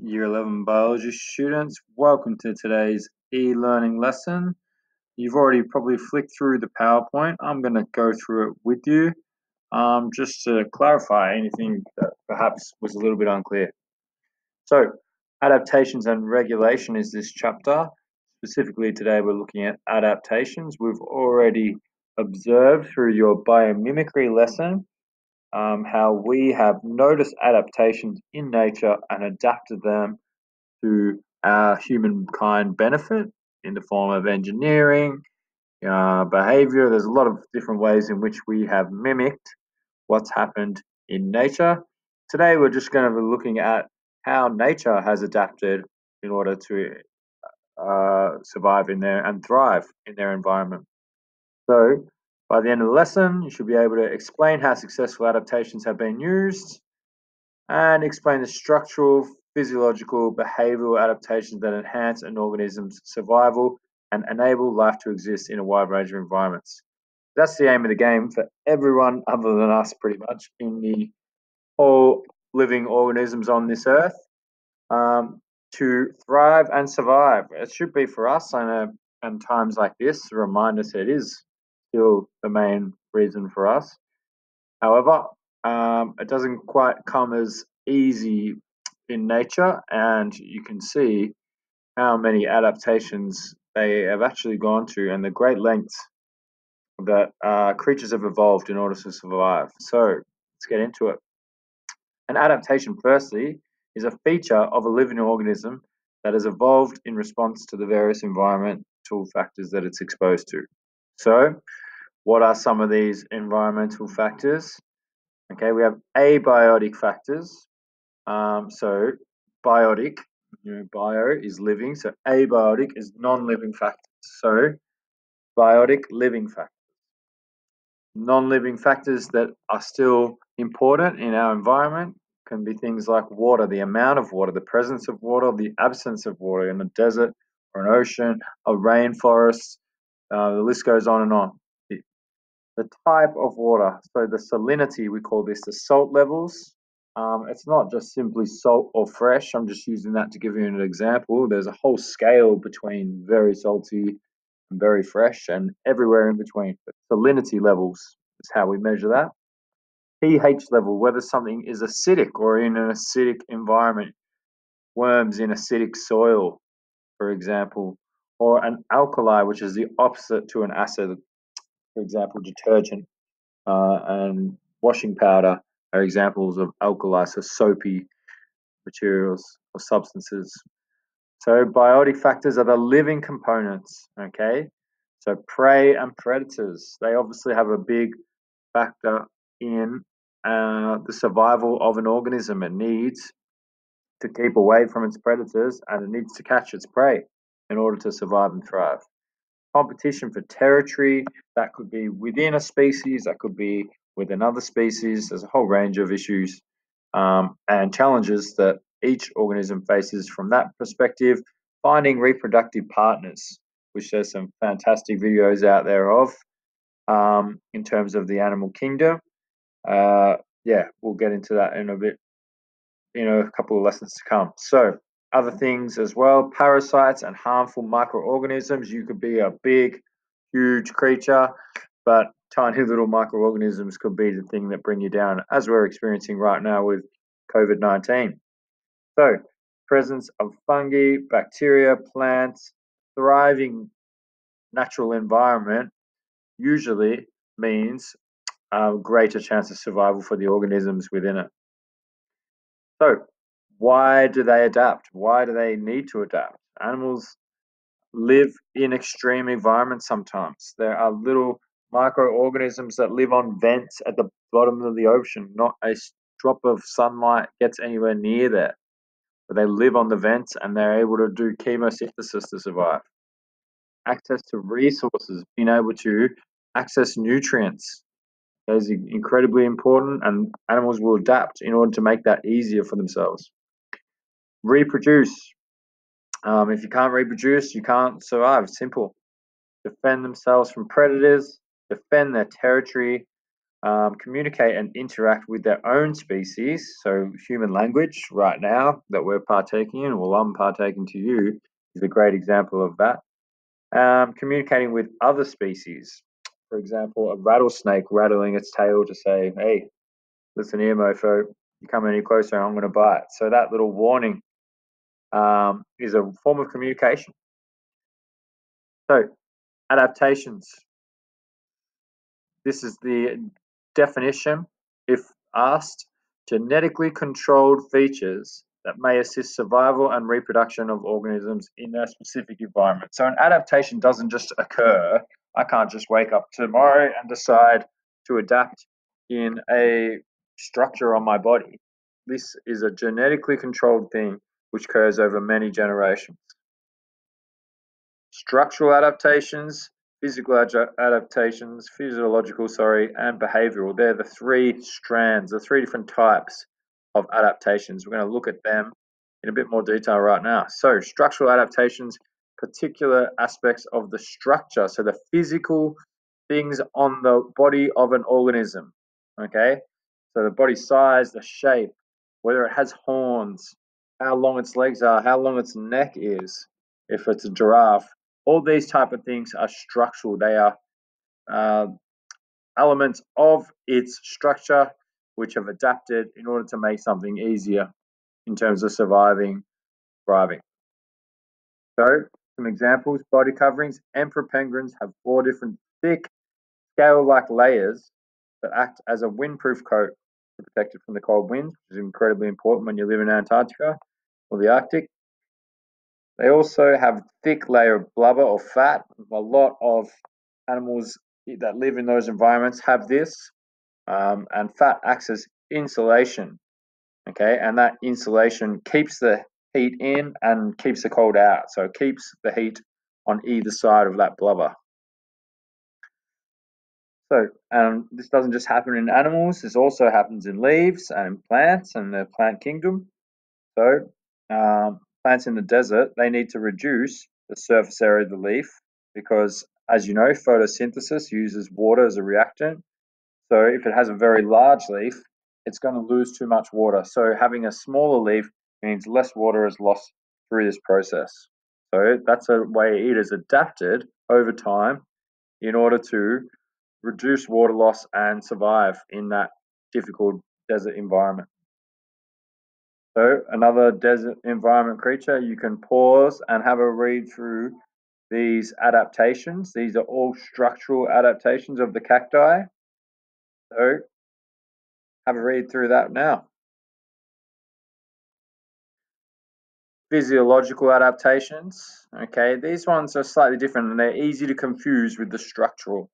Year 11 biology students, welcome to today's e-learning lesson. You've already probably flicked through the PowerPoint. I'm going to go through it with you um, just to clarify anything that perhaps was a little bit unclear. So, adaptations and regulation is this chapter. Specifically today we're looking at adaptations. We've already observed through your biomimicry lesson um, how we have noticed adaptations in nature and adapted them to our humankind benefit in the form of engineering, uh, behavior. There's a lot of different ways in which we have mimicked what's happened in nature. Today, we're just going to be looking at how nature has adapted in order to uh, survive in there and thrive in their environment. So, by the end of the lesson, you should be able to explain how successful adaptations have been used and explain the structural, physiological, behavioral adaptations that enhance an organism's survival and enable life to exist in a wide range of environments. That's the aim of the game for everyone other than us, pretty much, in the all living organisms on this earth um, to thrive and survive. It should be for us, know, and times like this, remind us it is still the main reason for us. However, um, it doesn't quite come as easy in nature, and you can see how many adaptations they have actually gone to and the great lengths that uh, creatures have evolved in order to survive. So let's get into it. An adaptation, firstly, is a feature of a living organism that has evolved in response to the various environmental factors that it's exposed to. So, what are some of these environmental factors? Okay, we have abiotic factors. Um, so, biotic, you know, bio is living, so abiotic is non living factors. So, biotic living factors. Non living factors that are still important in our environment can be things like water, the amount of water, the presence of water, the absence of water in a desert or an ocean, a rainforest. Uh, the list goes on and on the type of water. So the salinity, we call this the salt levels. Um, it's not just simply salt or fresh. I'm just using that to give you an example. There's a whole scale between very salty and very fresh and everywhere in between. But salinity levels is how we measure that. pH level, whether something is acidic or in an acidic environment. Worms in acidic soil, for example, or an alkali, which is the opposite to an acid for example, detergent uh, and washing powder are examples of alkali, so soapy materials or substances. So biotic factors are the living components, okay? So prey and predators, they obviously have a big factor in uh, the survival of an organism. It needs to keep away from its predators and it needs to catch its prey in order to survive and thrive competition for territory. That could be within a species, that could be with another species. There's a whole range of issues um, and challenges that each organism faces from that perspective. Finding reproductive partners, which there's some fantastic videos out there of um, in terms of the animal kingdom. Uh, yeah, we'll get into that in a bit, you know, a couple of lessons to come. So, other things as well parasites and harmful microorganisms. You could be a big, huge creature, but tiny little microorganisms could be the thing that bring you down, as we're experiencing right now with COVID 19. So, presence of fungi, bacteria, plants, thriving natural environment usually means a greater chance of survival for the organisms within it. So, why do they adapt? Why do they need to adapt? Animals live in extreme environments sometimes. There are little microorganisms that live on vents at the bottom of the ocean. Not a drop of sunlight gets anywhere near there. But they live on the vents and they're able to do chemosynthesis to survive. Access to resources, being able to access nutrients. Is incredibly important, and animals will adapt in order to make that easier for themselves reproduce. Um, if you can't reproduce, you can't survive. Simple. Defend themselves from predators, defend their territory, um, communicate and interact with their own species. So, human language right now that we're partaking in, well, I'm partaking to you, is a great example of that. Um, communicating with other species. For example, a rattlesnake rattling its tail to say, hey, listen here, mofo, you come any closer, I'm going to bite. So, that little warning um, is a form of communication. So, adaptations. This is the definition, if asked, genetically controlled features that may assist survival and reproduction of organisms in a specific environment. So an adaptation doesn't just occur. I can't just wake up tomorrow and decide to adapt in a structure on my body. This is a genetically controlled thing which occurs over many generations. Structural adaptations physical adaptations, physiological, sorry, and behavioral. They're the three strands, the three different types of adaptations. We're going to look at them in a bit more detail right now. So, structural adaptations, particular aspects of the structure, so the physical things on the body of an organism. Okay, so the body size, the shape, whether it has horns, how long its legs are, how long its neck is, if it's a giraffe, all these type of things are structural. They are uh, elements of its structure which have adapted in order to make something easier in terms of surviving, thriving. So, some examples body coverings. Emperor penguins have four different thick, scale like layers that act as a windproof coat to protect it from the cold winds, which is incredibly important when you live in Antarctica or the Arctic. They also have thick layer of blubber or fat. A lot of animals that live in those environments have this, um, and fat acts as insulation. Okay, and that insulation keeps the heat in and keeps the cold out. So it keeps the heat on either side of that blubber. So um, this doesn't just happen in animals, this also happens in leaves and in plants and the plant kingdom. So um, plants in the desert, they need to reduce the surface area of the leaf because, as you know, photosynthesis uses water as a reactant. So if it has a very large leaf, it's going to lose too much water. So having a smaller leaf means less water is lost through this process. So that's a way it is adapted over time in order to reduce water loss and survive in that difficult desert environment. So another desert environment creature, you can pause and have a read through these adaptations. These are all structural adaptations of the cacti. So have a read through that now. Physiological adaptations. Okay, these ones are slightly different and they're easy to confuse with the structural.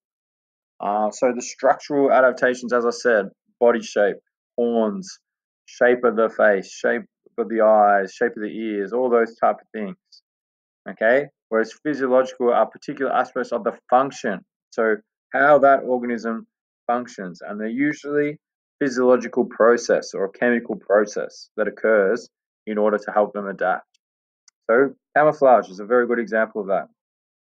Uh, so the structural adaptations, as I said, body shape, horns, shape of the face, shape of the eyes, shape of the ears, all those type of things. Okay, whereas physiological are particular aspects of the function. So how that organism functions, and they're usually physiological process or a chemical process that occurs in order to help them adapt. So camouflage is a very good example of that.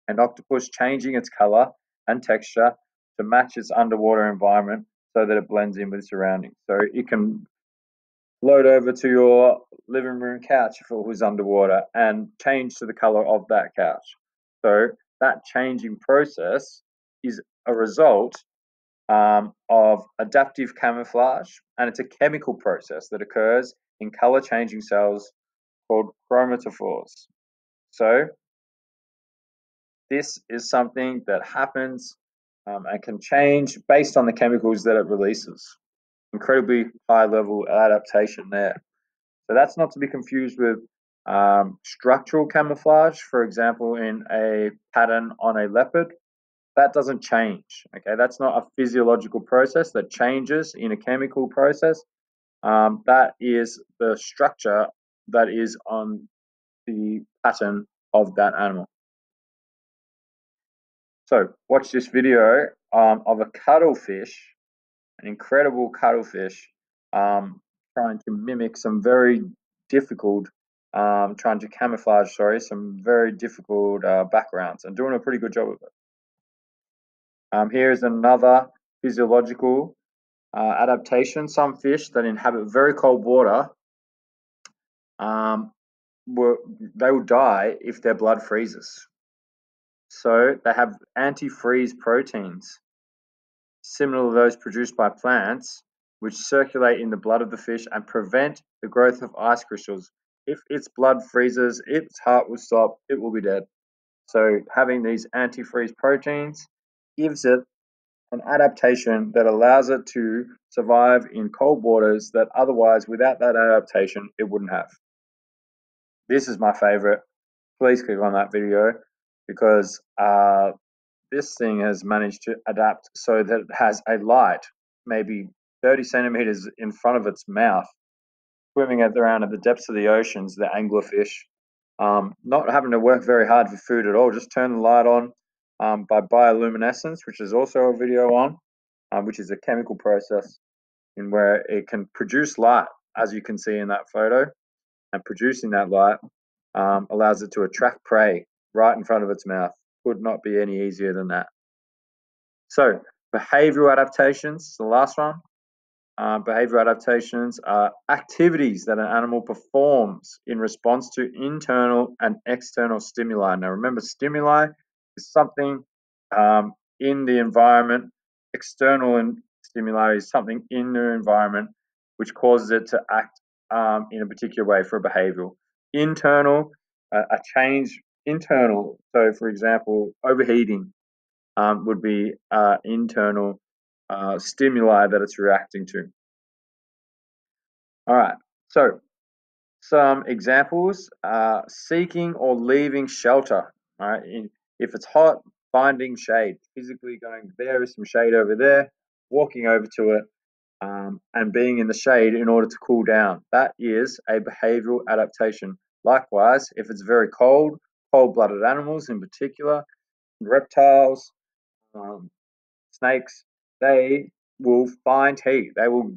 An octopus changing its color and texture to match its underwater environment so that it blends in with surroundings. So it can float over to your living room couch if it was underwater and change to the color of that couch. So that changing process is a result um, of adaptive camouflage, and it's a chemical process that occurs in color changing cells called chromatophores. So this is something that happens um, and can change based on the chemicals that it releases incredibly high level adaptation there. So that's not to be confused with um, structural camouflage, for example, in a pattern on a leopard. That doesn't change. Okay, that's not a physiological process that changes in a chemical process. Um, that is the structure that is on the pattern of that animal. So watch this video um, of a cuttlefish an incredible cuttlefish, um, trying to mimic some very difficult, um, trying to camouflage, sorry, some very difficult uh, backgrounds and doing a pretty good job of it. Um, here is another physiological uh, adaptation. Some fish that inhabit very cold water um, will, they will die if their blood freezes. So they have antifreeze proteins, similar to those produced by plants, which circulate in the blood of the fish and prevent the growth of ice crystals. If its blood freezes, its heart will stop, it will be dead. So having these antifreeze proteins gives it an adaptation that allows it to survive in cold waters that otherwise, without that adaptation, it wouldn't have. This is my favorite. Please click on that video because uh, this thing has managed to adapt so that it has a light, maybe 30 centimeters in front of its mouth, swimming at around at the depths of the oceans, the anglerfish, um, not having to work very hard for food at all, just turn the light on um, by bioluminescence, which is also a video on, um, which is a chemical process in where it can produce light, as you can see in that photo and producing that light um, allows it to attract prey right in front of its mouth. Could not be any easier than that. So, behavioral adaptations, the last one. Uh, behavioral adaptations are activities that an animal performs in response to internal and external stimuli. Now, remember, stimuli is something um, in the environment, external stimuli is something in the environment which causes it to act um, in a particular way for a behavioral. Internal, uh, a change internal. So, for example, overheating um, would be uh, internal uh, stimuli that it's reacting to. All right, so some examples uh, seeking or leaving shelter. All right, in, if it's hot, finding shade, physically going, there is some shade over there, walking over to it, um, and being in the shade in order to cool down. That is a behavioral adaptation. Likewise, if it's very cold, cold blooded animals in particular, reptiles, um, snakes, they will find heat. They will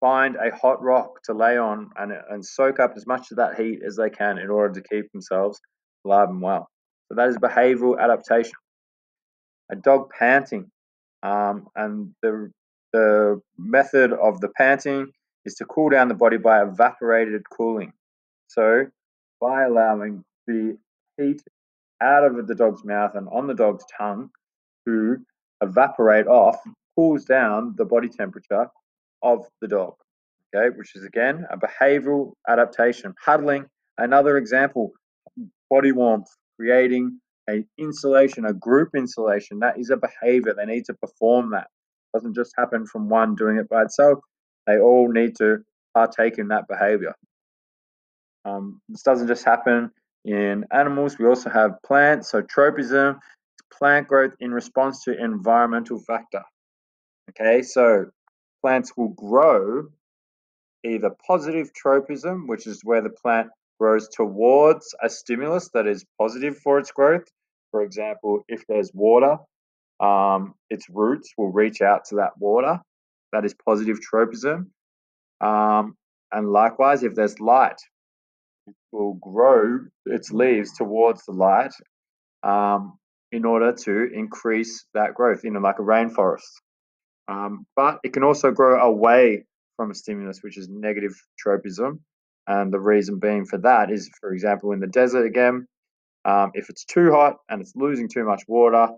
find a hot rock to lay on and, and soak up as much of that heat as they can in order to keep themselves alive and well. So that is behavioral adaptation. A dog panting, um, and the the method of the panting is to cool down the body by evaporated cooling. So, by allowing the heat out of the dog's mouth and on the dog's tongue to evaporate off, cools down the body temperature of the dog. Okay, which is again a behavioral adaptation. Huddling, another example, body warmth, creating a insulation, a group insulation. That is a behavior. They need to perform that doesn't just happen from one doing it by itself. They all need to partake in that behavior. Um, this doesn't just happen in animals. We also have plants. So tropism, plant growth in response to environmental factor. Okay, so plants will grow either positive tropism, which is where the plant grows towards a stimulus that is positive for its growth. For example, if there's water, um, its roots will reach out to that water. That is positive tropism. Um, and likewise, if there's light, will grow its leaves towards the light um, in order to increase that growth, you know, like a rainforest. Um, but it can also grow away from a stimulus, which is negative tropism. And the reason being for that is, for example, in the desert again, um, if it's too hot and it's losing too much water,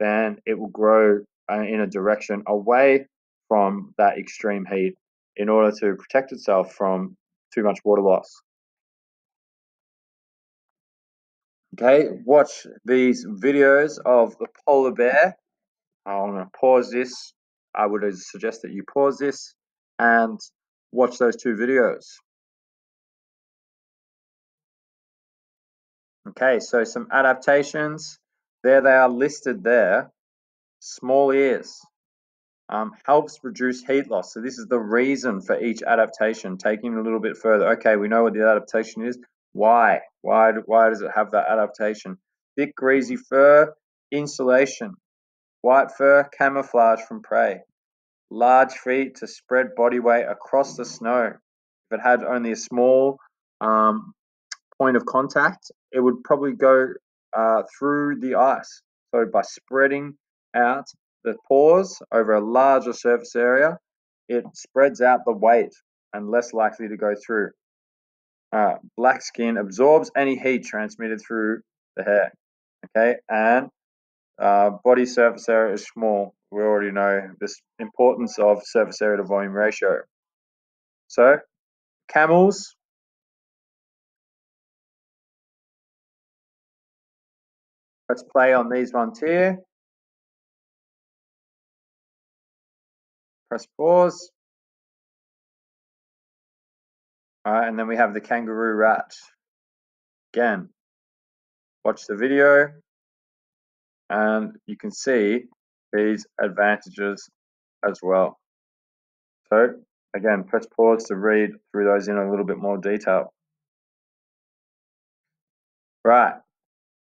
then it will grow uh, in a direction away from that extreme heat in order to protect itself from too much water loss. Okay, watch these videos of the polar bear. I'm going to pause this. I would suggest that you pause this and watch those two videos. Okay, so some adaptations there they are listed there. Small ears um, helps reduce heat loss. So this is the reason for each adaptation. Taking it a little bit further. Okay, we know what the adaptation is. Why? Why? Why does it have that adaptation? Thick, greasy fur, insulation. White fur, camouflage from prey. Large feet to spread body weight across the snow. If it had only a small um, point of contact, it would probably go uh, through the ice. So by spreading out the paws over a larger surface area, it spreads out the weight and less likely to go through. Uh, black skin absorbs any heat transmitted through the hair. Okay, and uh, body surface area is small. We already know this importance of surface area to volume ratio. So, camels. Let's play on these ones here. Press pause. All right, and then we have the kangaroo rat. Again, watch the video and you can see these advantages as well. So again, press pause to read through those in a little bit more detail. Right,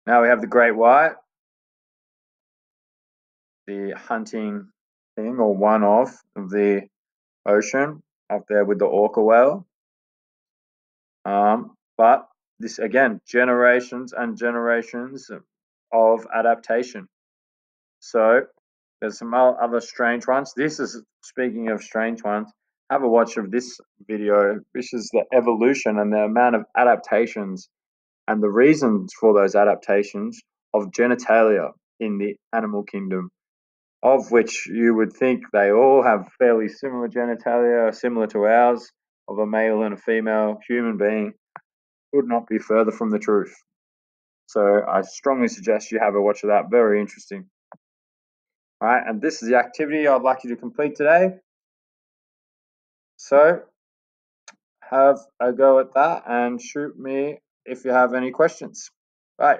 now we have the great white, the hunting thing or one of the ocean up there with the orca whale. Um, but this again, generations and generations of adaptation. So there's some other strange ones. This is speaking of strange ones. Have a watch of this video. This is the evolution and the amount of adaptations and the reasons for those adaptations of genitalia in the animal kingdom, of which you would think they all have fairly similar genitalia, similar to ours, of a male and a female human being, could not be further from the truth. So I strongly suggest you have a watch of that. Very interesting. All right, and this is the activity I'd like you to complete today. So have a go at that and shoot me if you have any questions. Bye.